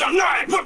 night with the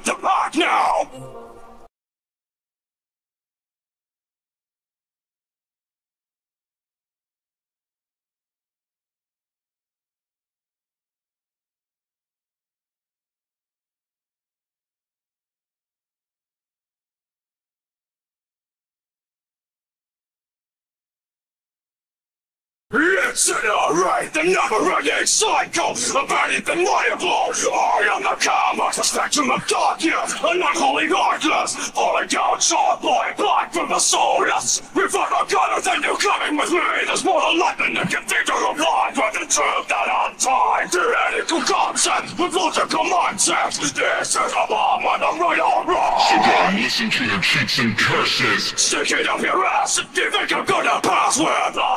An alright, the never-ending cycle of anything liable. I am the karma, the spectrum of darkness, an unholy heartless, falling down short boy, black from the soulless. If I'm a gunner, then you coming with me. There's more than lightning in cathedral of life, but the truth that untied. Theoretical concept with logical mindset. This is a bomb on the right or wrong. So don't listen to your cheats and curses. Stick it up your ass if you think I'm gonna pass with blood or blood.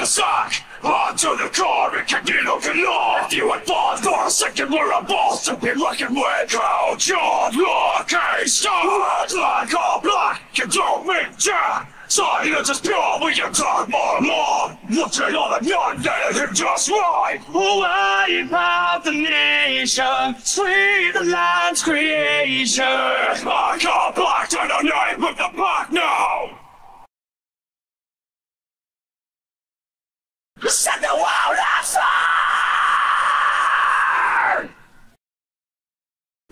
A to suck onto the core and can you look along. If you had fought for a second, we're a boss to be looking with cold your a start like a black. You don't mean jack. Silence is pure, we can talk more more. Watching all the young that him just right. Wipe out the nation, sweep the land's creation. Like a black to the name Set the world on fire!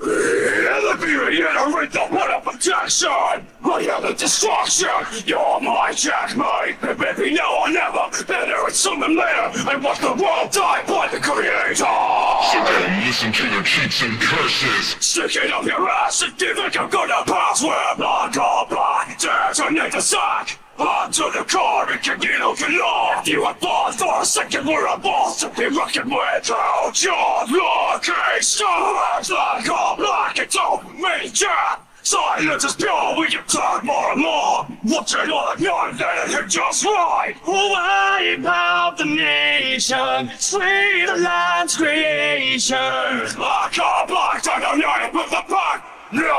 In the beauty and I read the one of protection! I am the destruction! You're my checkmate! And baby, now or never! Better and sooner later! And watch the world die by the creator! So don't listen to your cheats and curses. Stick it up your ass and you think I'm gonna pass with blood or blood! Detonate the sack! Onto the car and can you are born for a second, we're a boss to be rocking with out your lucky stars like a black and don't major! Silence is pure, we can talk more and more! Watching all the young that you just right! Wipe out the nation, sweep the land's creation. Like a black to the night with the pack! No!